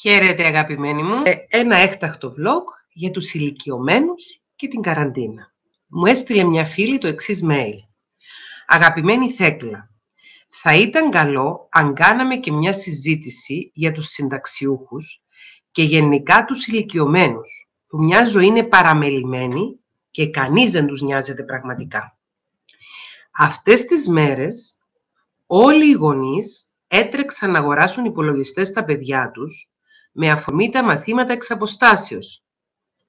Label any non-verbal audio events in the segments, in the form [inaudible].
Χαίρετε αγαπημένοι μου. Ε, ένα έκτακτο vlog για τους ηλικιωμένους και την καραντίνα. Μου έστειλε μια φίλη το εξής mail. Αγαπημένη Θέκλα, θα ήταν καλό αν κάναμε και μια συζήτηση για τους συνταξιούχους και γενικά τους ηλικιωμένους, που μια ζωή είναι παραμελημένη και κανείς δεν τους νοιάζεται πραγματικά. Αυτές τις μέρες όλοι οι γονείς έτρεξαν να αγοράσουν υπολογιστές στα παιδιά τους με αφορμή τα μαθήματα εξ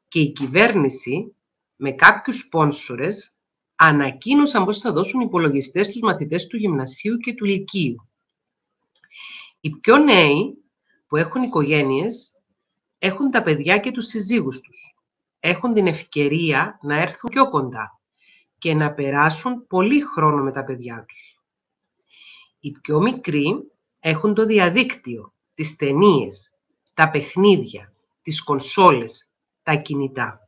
και η κυβέρνηση με κάποιους σπόνσορες ανακοίνωσαν πως θα δώσουν υπολογιστές στους μαθητές του γυμνασίου και του λυκείου. Οι πιο νέοι που έχουν οικογένειες έχουν τα παιδιά και τους συζύγους τους. Έχουν την ευκαιρία να έρθουν πιο κοντά και να περάσουν πολύ χρόνο με τα παιδιά τους. Οι πιο μικροί έχουν το διαδίκτυο, τις ταινίες, τα παιχνίδια, τις κονσόλες, τα κινητά.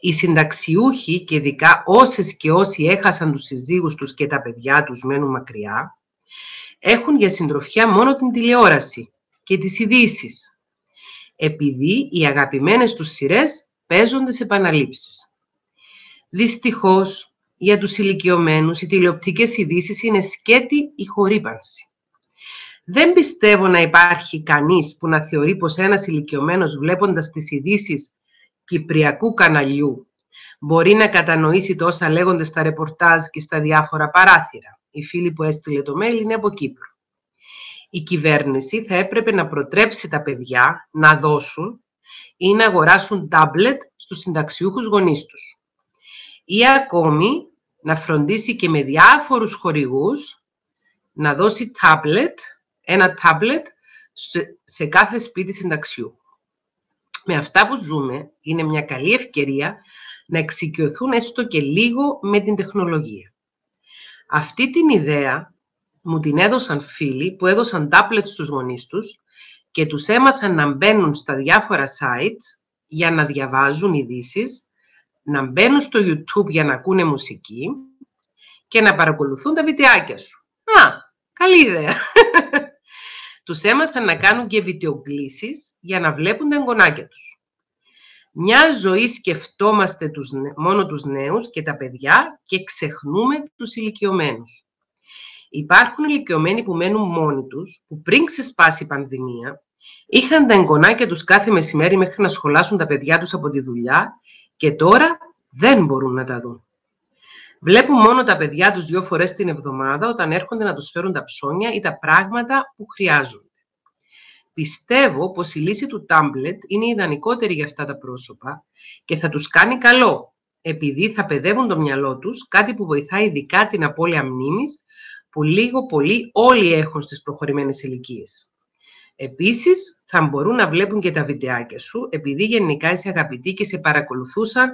Οι συνταξιούχοι και ειδικά όσες και όσοι έχασαν τους συζύγους τους και τα παιδιά τους μένουν μακριά, έχουν για συντροφιά μόνο την τηλεόραση και τις ειδήσεις. επειδή οι αγαπημένες τους σειρές παίζονται σε επαναλήψεις. Δυστυχώς, για τους ηλικιωμένους, οι τηλεοπτικές ειδήσεις είναι σκέτη η χορύπανση. Δεν πιστεύω να υπάρχει κανείς που να θεωρεί πως ένας ηλικιωμένος βλέποντας τις ειδήσει κυπριακού καναλιού μπορεί να κατανοήσει τόσα λέγονται στα ρεπορτάζ και στα διάφορα παράθυρα. Η φίλη που έστειλε το mail είναι από Κύπρο. Η κυβέρνηση θα έπρεπε να προτρέψει τα παιδιά να δώσουν ή να αγοράσουν τάμπλετ στους συνταξιούχους γονείς τους. Ή ακόμη να φροντίσει και με διάφορους χορηγούς να δώσει τάμπλετ ένα τάμπλετ σε κάθε σπίτι συνταξιού. Με αυτά που ζούμε, είναι μια καλή ευκαιρία να εξοικειωθούν έστω και λίγο με την τεχνολογία. Αυτή την ιδέα μου την έδωσαν φίλοι που έδωσαν τάμπλετ στους γονείς τους και τους έμαθαν να μπαίνουν στα διάφορα sites για να διαβάζουν ειδήσεις, να μπαίνουν στο YouTube για να ακούνε μουσική και να παρακολουθούν τα βιντεάκια σου. Α, καλή ιδέα. [laughs] τους έμαθαν να κάνουν και βιντεογκλήσεις για να βλέπουν τα εγγονάκια τους. Μια ζωή σκεφτόμαστε τους, μόνο τους νέους και τα παιδιά και ξεχνούμε τους ηλικιωμένους. Υπάρχουν ηλικιωμένοι που μένουν μόνοι τους, που πριν ξεσπάσει η πανδημία, είχαν τα εγγονάκια τους κάθε μεσημέρι μέχρι να σχολάσουν τα παιδιά τους από τη δουλειά και τώρα δεν μπορούν να τα δουν. Βλέπουν μόνο τα παιδιά τους δύο φορές την εβδομάδα όταν έρχονται να τους φέρουν τα ψώνια ή τα πράγματα που χρειάζονται. Πιστεύω πως η λύση του τάμπλετ είναι ιδανικότερη για αυτά τα πρόσωπα και θα τους κάνει καλό, επειδή θα παιδεύουν το μυαλό τους, κάτι που βοηθάει ειδικά την απώλεια μνήμης, που λίγο πολύ όλοι έχουν στις προχωρημένες ηλικίες. Επίσης, θα μπορούν να βλέπουν και τα βιντεάκια σου, επειδή γενικά είσαι αγαπητοί και σε παρακολουθούσαν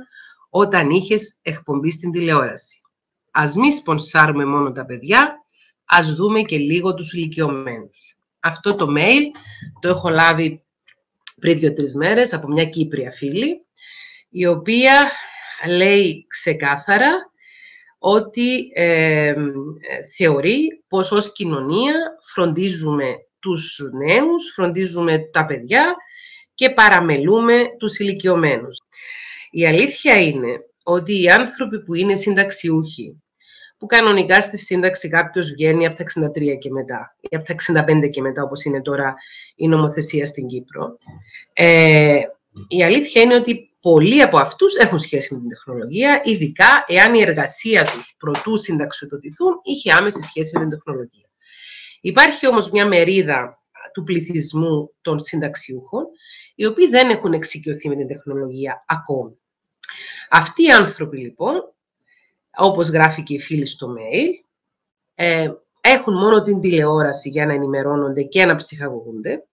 όταν είχες εκπομπή στην τηλεόραση. Ας μη σπονσάρουμε μόνο τα παιδιά, ας δούμε και λίγο τους ηλικιωμένους. Αυτό το mail το έχω λάβει πριν δύο-τρεις μέρες από μια Κύπρια φίλη, η οποία λέει ξεκάθαρα ότι θεωρεί πως ως κοινωνία φροντίζουμε τους νέους, φροντίζουμε τα παιδιά και παραμελούμε τους ηλικιωμένους. Η αλήθεια είναι ότι οι άνθρωποι που είναι συνταξιούχοι, που κανονικά στη σύνταξη κάποιος βγαίνει από τα 63 και μετά, ή από τα 65 και μετά, όπως είναι τώρα η νομοθεσία στην Κύπρο, ε, η αλήθεια είναι ότι πολλοί από αυτούς έχουν σχέση με την τεχνολογία, ειδικά εάν η εργασία τους προτού συνταξιοδοτηθούν είχε άμεση σχέση με την τεχνολογία. Υπάρχει όμως μια μερίδα του πληθυσμού των συνταξιούχων, οι οποίοι δεν έχουν εξοικειωθεί με την τεχνολογία ακόμη. Αυτοί οι άνθρωποι λοιπόν, όπως γράφει και η φίλη στο mail, ε, έχουν μόνο την τηλεόραση για να ενημερώνονται και να ψυχαγωγούνται.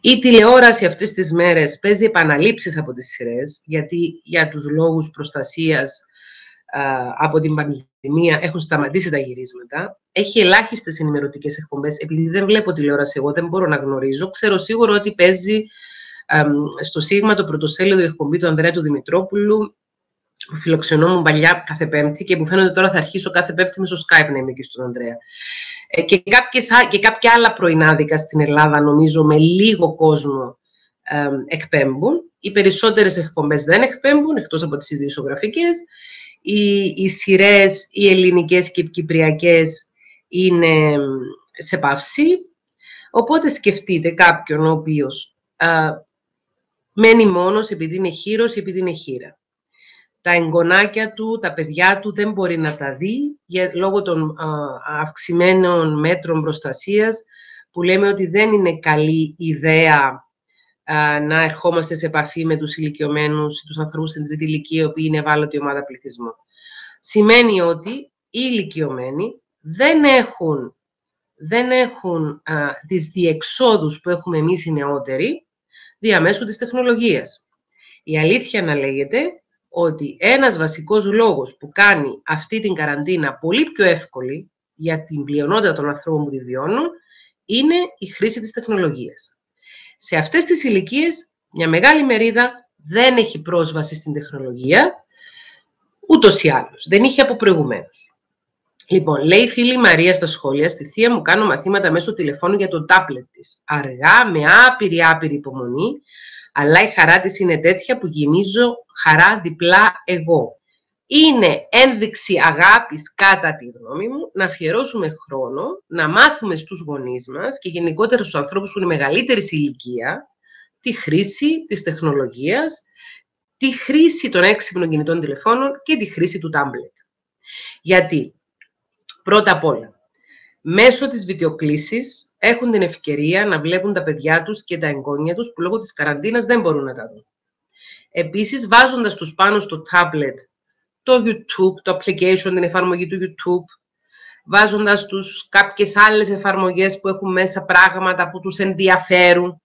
Η τηλεόραση αυτές τις μέρες παίζει επαναλήψεις από τις σειρές, γιατί για τους λόγους προστασίας από την πανδημία έχουν σταματήσει τα γυρίσματα. Έχει ελάχιστες ενημερωτικές εκπομπές. Επειδή δεν βλέπω τηλεόραση, εγώ δεν μπορώ να γνωρίζω. Ξέρω σίγουρα ότι παίζει στο Σίγμα το πρωτοσέλιδο η εκπομπή του Ανδρέα του Δημητρόπουλου, που φιλοξενούμουν παλιά κάθε Πέμπτη και που φαίνεται τώρα θα αρχίσω κάθε Πέμπτη με στο Skype να είμαι εκεί στον Ανδρέα. Ε, και, κάποιες, και κάποια άλλα πρωινάδικα στην Ελλάδα, νομίζω, με λίγο κόσμο ε, εκπέμπουν. Οι περισσότερες εκπομπές δεν εκπέμπουν, εκτός από τις ιδιοσιογραφικές. Οι, οι σειρές, οι ελληνικές και οι κυπριακές είναι σε παύση. Οπότε σκεφτείτε κάποιον ο οποίος μένει μόνος επειδή είναι χείρος ή επειδή είναι χείρα. Τα εγγονάκια του, τα παιδιά του δεν μπορεί να τα δει για, λόγω των αυξημένων μέτρων προστασίας που λέμε ότι δεν είναι καλή ιδέα να ερχόμαστε σε επαφή με τους ηλικιωμένους, τους ανθρώπους στην τρίτη ηλικία, οι οποίοι είναι ευάλωτη ομάδα πληθυσμού. Σημαίνει ότι οι ηλικιωμένοι δεν έχουν, δεν έχουν α, τις διεξόδους που έχουμε εμείς οι νεότεροι διαμέσου της τεχνολογίας. Η αλήθεια να λέγεται ότι ένας βασικός λόγος που κάνει αυτή την καραντίνα πολύ πιο εύκολη για την πλειονότητα των ανθρώπων που τη βιώνουν είναι η χρήση της τεχνολογίας. Σε αυτές τις ηλικίες, μια μεγάλη μερίδα δεν έχει πρόσβαση στην τεχνολογία, ούτως ή άλλως. Δεν είχε από προηγουμένως. Λοιπόν, λέει η φίλη Μαρία στα σχόλια, στη θεία μου κάνω μαθήματα μέσω τηλεφώνου για το τάπλετ της. Αργά, με άπειρη άπειρη υπομονή, αλλά η χαρά της είναι τέτοια που γεμίζω χαρά διπλά εγώ. Είναι ένδειξη αγάπης κατά τη γνώμη μου να αφιερώσουμε χρόνο, να μάθουμε στους γονείς μας και γενικότερα στους ανθρώπους που είναι μεγαλύτερη ηλικία τη χρήση της τεχνολογίας, τη χρήση των έξυπνων κινητών τηλεφώνων και τη χρήση του τάμπλετ. Γιατί Πρώτα απ' όλα, μέσω της βιντεοκλήσης έχουν την ευκαιρία να βλέπουν τα παιδιά τους και τα εγγόνια τους που λόγω της καραντίνας δεν μπορούν να τα δουν. Επίσης, βάζοντας τους πάνω στο tablet το YouTube, το application, την εφαρμογή του YouTube, βάζοντας τους κάποιες άλλες εφαρμογές που έχουν μέσα πράγματα που τους ενδιαφέρουν.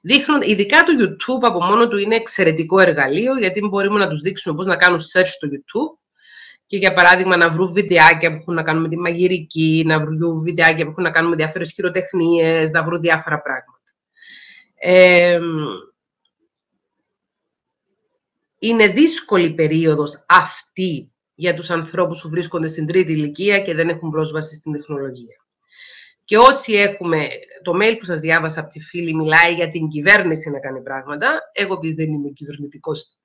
Δείχνουν, ειδικά το YouTube από μόνο του είναι εξαιρετικό εργαλείο, γιατί μπορούμε να τους δείξουμε πώς να κάνουν search στο YouTube και για παράδειγμα να βρουν βιντεάκια που έχουν να κάνουν με τη μαγειρική, να βρουν βιντεάκια που έχουν να κάνουν με διάφορες χειροτεχνίες, να βρουν διάφορα πράγματα. είναι δύσκολη περίοδος αυτή για τους ανθρώπους που βρίσκονται στην τρίτη ηλικία και δεν έχουν πρόσβαση στην τεχνολογία. Και όσοι έχουμε, το mail που σας διάβασα από τη φίλη μιλάει για την κυβέρνηση να κάνει πράγματα, εγώ επειδή δεν είμαι κυβερνητικός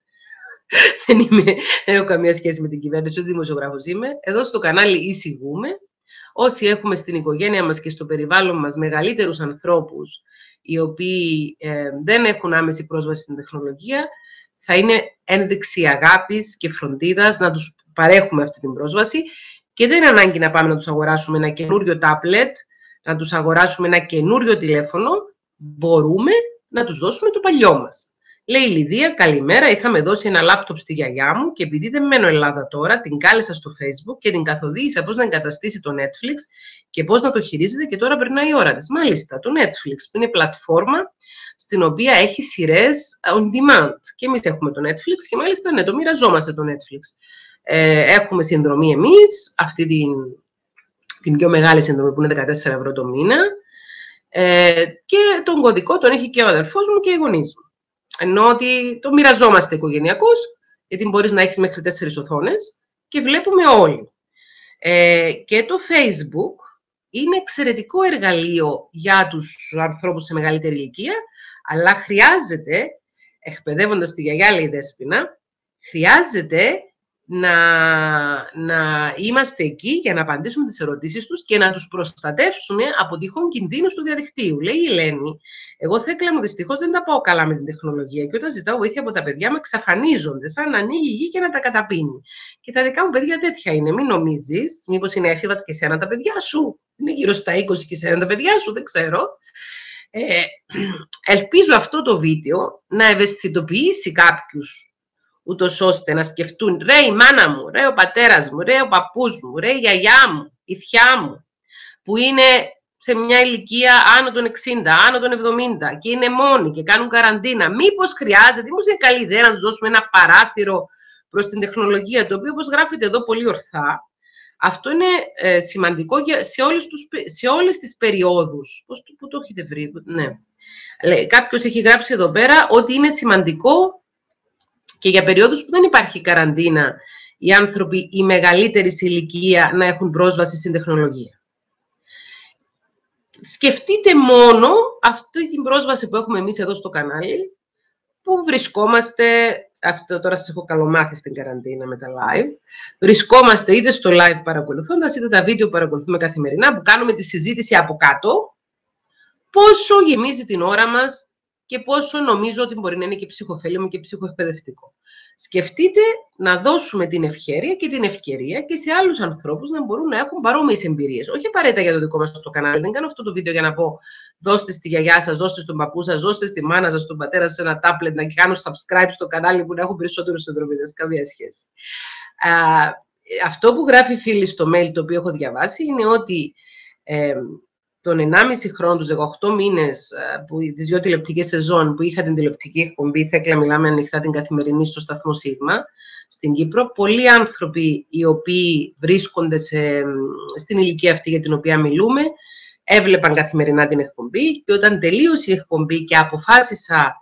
[laughs] δεν, είμαι, δεν έχω καμία σχέση με την κυβέρνηση, ούτε δημοσιογράφος είμαι. Εδώ στο κανάλι εισηγούμε. Όσοι έχουμε στην οικογένεια μας και στο περιβάλλον μας μεγαλύτερους ανθρώπους οι οποίοι ε, δεν έχουν άμεση πρόσβαση στην τεχνολογία, θα είναι ένδειξη αγάπης και φροντίδας να τους παρέχουμε αυτή την πρόσβαση και δεν είναι ανάγκη να πάμε να τους αγοράσουμε ένα καινούριο τάπλετ, να τους αγοράσουμε ένα καινούριο τηλέφωνο, μπορούμε να τους δώσουμε το παλιό μας. Λέει η Λιδία, καλημέρα. Είχαμε δώσει ένα λάπτοπ στη γιαγιά μου και επειδή δεν μένω Ελλάδα τώρα, την κάλεσα στο Facebook και την καθοδήγησα πώς να εγκαταστήσει το Netflix και πώς να το χειρίζεται και τώρα περνάει η ώρα της. Μάλιστα, το Netflix που είναι πλατφόρμα στην οποία έχει σειρές on demand. Και εμείς έχουμε το Netflix και μάλιστα ναι, το μοιραζόμαστε το Netflix. Ε, έχουμε συνδρομή εμείς, αυτή την, την πιο μεγάλη συνδρομή που είναι 14 ευρώ το μήνα. Ε, και τον κωδικό τον έχει και ο αδερφός μου και οι γονείς μου. Ενώ ότι το μοιραζόμαστε οικογενειακώς, γιατί μπορείς να έχεις μέχρι τέσσερις οθόνες και βλέπουμε όλοι. Ε, και το Facebook είναι εξαιρετικό εργαλείο για τους ανθρώπους σε μεγαλύτερη ηλικία, αλλά χρειάζεται, εκπαιδεύοντας τη γιαγιά, λέει η Δέσποινα, χρειάζεται να, να είμαστε εκεί για να απαντήσουμε τις ερωτήσεις τους και να τους προστατεύσουμε από τυχόν κινδύνους του διαδικτύου. Λέει η Ελένη, εγώ θέκλα μου δυστυχώς δεν τα πάω καλά με την τεχνολογία και όταν ζητάω βοήθεια από τα παιδιά με εξαφανίζονται, σαν να ανοίγει η γη και να τα καταπίνει. Και τα δικά μου παιδιά τέτοια είναι. Μην νομίζεις, μήπως είναι έφηβα και σένα τα παιδιά σου. Είναι γύρω στα 20 και σένα τα παιδιά σου, δεν ξέρω. Ε, [clears throat] ελπίζω αυτό το βίντεο να ευαισθητοποιήσει κάποιους ούτως ώστε να σκεφτούν ρε η μάνα μου, ρε ο πατέρας μου, ρε ο παππούς μου, ρε η γιαγιά μου, η θιά μου, που είναι σε μια ηλικία άνω των 60, άνω των 70 και είναι μόνοι και κάνουν καραντίνα. Μήπως χρειάζεται, μήπως είναι καλή ιδέα να τους δώσουμε ένα παράθυρο προς την τεχνολογία, το οποίο όπως γράφεται εδώ πολύ ορθά, αυτό είναι ε, σημαντικό για, σε, όλες τους, σε όλες τις περιόδους. Πώς, πού το έχετε βρει, ναι. Κάποιος έχει γράψει εδώ πέρα ότι είναι σημαντικό και για περίοδους που δεν υπάρχει καραντίνα, οι άνθρωποι η μεγαλύτερη ηλικία να έχουν πρόσβαση στην τεχνολογία. σκεφτείτε μόνο αυτή την πρόσβαση που έχουμε εμείς εδώ στο κανάλι, που βρισκόμαστε, αυτό τώρα σας έχω καλομάθει στην καραντίνα με τα live, βρισκόμαστε είτε στο live παρακολουθώντας, είτε τα βίντεο που παρακολουθούμε καθημερινά, που κάνουμε τη συζήτηση από κάτω, πόσο γεμίζει την ώρα μας και πόσο νομίζω ότι μπορεί να είναι και ψυχοφέλιμο και ψυχοεκπαιδευτικό. Σκεφτείτε να δώσουμε την ευχαίρεια και την ευκαιρία και σε άλλους ανθρώπους να μπορούν να έχουν παρόμοιες εμπειρίες. Όχι απαραίτητα για το δικό μας το κανάλι. Δεν κάνω αυτό το βίντεο για να πω δώστε στη γιαγιά σας, δώστε στον παππού σας, δώστε στη μάνα σας, στον πατέρα σας ένα τάπλετ να κάνω subscribe στο κανάλι που να έχουν περισσότερους συνδρομητές. Καμία σχέση. Α, αυτό που γράφει η φίλη στο mail το οποίο έχω διαβάσει είναι ότι ε, τον 1,5 χρόνο, τους 18 μήνες τις δύο τηλεοπτικές σεζόν που είχα την τηλεοπτική εκπομπή, θα μιλάμε ανοιχτά την καθημερινή στο σταθμό Σίγμα στην Κύπρο, πολλοί άνθρωποι οι οποίοι βρίσκονται σε, στην ηλικία αυτή για την οποία μιλούμε, έβλεπαν καθημερινά την εκπομπή και όταν τελείωσε η εκπομπή και αποφάσισα,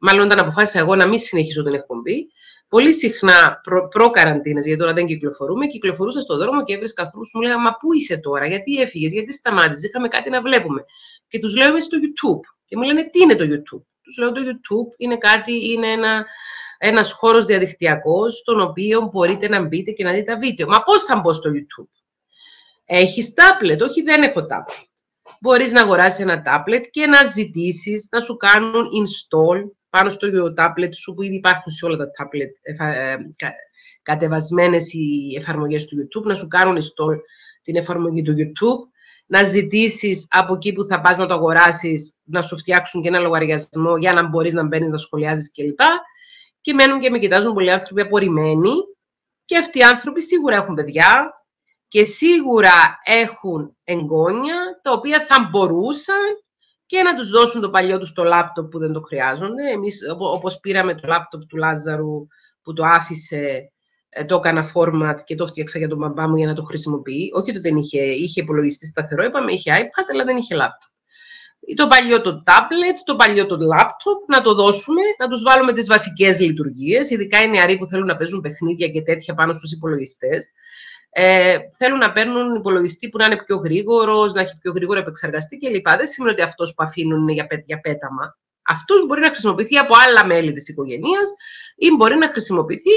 μάλλον όταν αποφάσισα εγώ να μην συνεχίσω την εκπομπή, πολύ συχνά προ, προ γιατί τώρα δεν κυκλοφορούμε, κυκλοφορούσα στον δρόμο και έβρισκα ανθρώπου που μου λέγανε Μα πού είσαι τώρα, γιατί έφυγες, γιατί σταμάτησες, είχαμε κάτι να βλέπουμε. Και τους λέω Είμαι στο YouTube. Και μου λένε Τι είναι το YouTube; Τους λέω Το YouTube είναι κάτι, είναι ένα, ένας χώρος διαδικτυακός, στον οποίο μπορείτε να μπείτε και να δείτε τα βίντεο. Μα πώς θα μπω στο YouTube; Έχεις τάπλετ, όχι δεν έχω τάπλετ. Μπορείς να αγοράσεις ένα τάπλετ και να ζητήσεις να σου κάνουν install πάνω στο τάπλετ σου που ήδη υπάρχουν σε όλα τα τάπλετ ε, κατεβασμένες οι εφαρμογές του YouTube, να σου κάνουν install την εφαρμογή του YouTube, να ζητήσεις από εκεί που θα πας να το αγοράσεις, να σου φτιάξουν και ένα λογαριασμό για να μπορείς να μπαίνεις, να σχολιάζεις κλπ. Και μένουν και με κοιτάζουν πολλοί άνθρωποι απορριμμένοι και αυτοί οι άνθρωποι σίγουρα έχουν παιδιά και σίγουρα έχουν εγγόνια, τα οποία θα μπορούσαν και να τους δώσουν το παλιό τους το λάπτοπ που δεν το χρειάζονται. Εμείς, όπως πήραμε το λάπτοπ του Λάζαρου που το άφησε, ε, το έκανα format και το φτιάξα για τον μπαμπά μου για να το χρησιμοποιεί. Όχι ότι δεν είχε, είχε υπολογιστή σταθερό, είπαμε, είχε iPad, αλλά δεν είχε λάπτοπ. Το παλιό το tablet, το παλιό το laptop, να το δώσουμε, να τους βάλουμε τις βασικές λειτουργίες, ειδικά οι νεαροί που θέλουν να παίζουν παιχνίδια και τέτοια πάνω στους υπολογιστές. Ε, θέλουν να παίρνουν υπολογιστή που να είναι πιο γρήγορος, να έχει πιο γρήγορο επεξεργαστή κλπ. Δεν σημαίνει ότι αυτός που αφήνουν είναι για, για πέταμα. Αυτό μπορεί να χρησιμοποιηθεί από άλλα μέλη της οικογένειας ή μπορεί να χρησιμοποιηθεί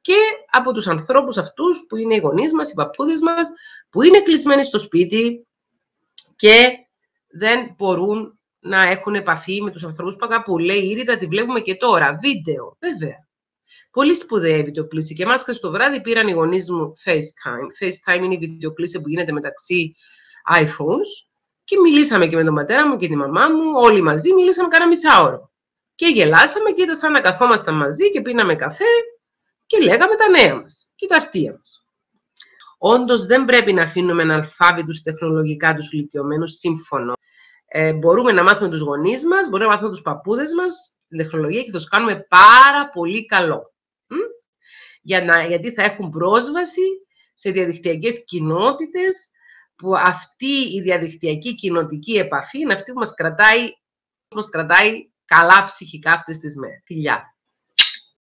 και από τους ανθρώπους αυτούς που είναι οι γονείς μας, οι παππούδες μας, που είναι κλεισμένοι στο σπίτι και δεν μπορούν να έχουν επαφή με τους ανθρώπους που αγαπούν. Λέει η Ήρυτα, τη βλέπουμε και τώρα. Βίντεο, βέβαια. Πολύ σπουδαία η βιντεοκλήση. Και εμά το βράδυ πήραν οι γονείς μου FaceTime. FaceTime είναι η βιντεοκλήση που γίνεται μεταξύ iPhones. Και μιλήσαμε και με τον πατέρα μου και τη μαμά μου. Όλοι μαζί μιλήσαμε κάνα μισάωρο. Και γελάσαμε και ήταν σαν να καθόμασταν μαζί και πίναμε καφέ και λέγαμε τα νέα μας και τα αστεία μας. Όντως δεν πρέπει να αφήνουμε αλφάβητου τεχνολογικά τους ηλικιωμένους, σύμφωνο. Ε, μπορούμε να μάθουμε τους γονείς μας, μπορούμε να μάθουμε τους παππούδες μας την τεχνολογία και θα του κάνουμε πάρα πολύ καλό για να, γιατί θα έχουν πρόσβαση σε διαδικτυακές κοινότητες που αυτή η διαδικτυακή κοινοτική επαφή είναι αυτή που μας κρατάει, μας κρατάει καλά ψυχικά αυτές τις μέρες. Φιλιά!